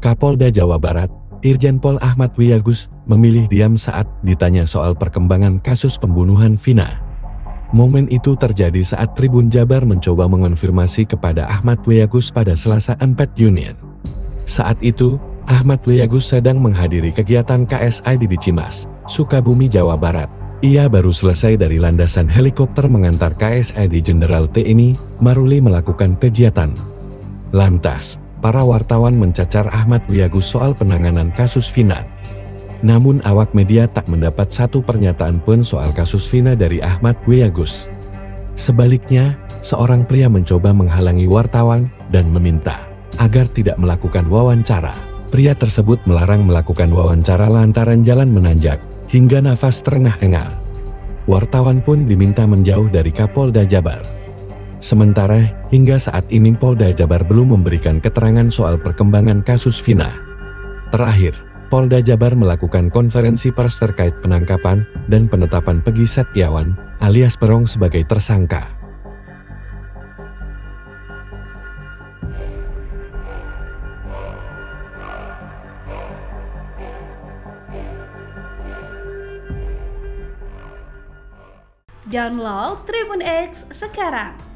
Kapolda Jawa Barat, Irjen Pol Ahmad Wiyagus, memilih diam saat ditanya soal perkembangan kasus pembunuhan Vina. Momen itu terjadi saat Tribun Jabar mencoba mengonfirmasi kepada Ahmad Wiyagus pada Selasa 4 Juni. Saat itu, Ahmad Wiyagus sedang menghadiri kegiatan KSI di Cimas, Sukabumi, Jawa Barat. Ia baru selesai dari landasan helikopter mengantar KSI di Jenderal TNI, Maruli melakukan kegiatan. Lantas, para wartawan mencacar Ahmad Wiyagus soal penanganan kasus Vina. Namun awak media tak mendapat satu pernyataan pun soal kasus Vina dari Ahmad Wiyagus. Sebaliknya, seorang pria mencoba menghalangi wartawan dan meminta agar tidak melakukan wawancara. Pria tersebut melarang melakukan wawancara lantaran jalan menanjak hingga nafas terengah-engah. Wartawan pun diminta menjauh dari Kapolda Jabar. Sementara, hingga saat ini Polda Jabar belum memberikan keterangan soal perkembangan kasus Vina. Terakhir, Polda Jabar melakukan konferensi pers terkait penangkapan dan penetapan Pegi Setiawan alias Perong sebagai tersangka. Download Tribun X sekarang.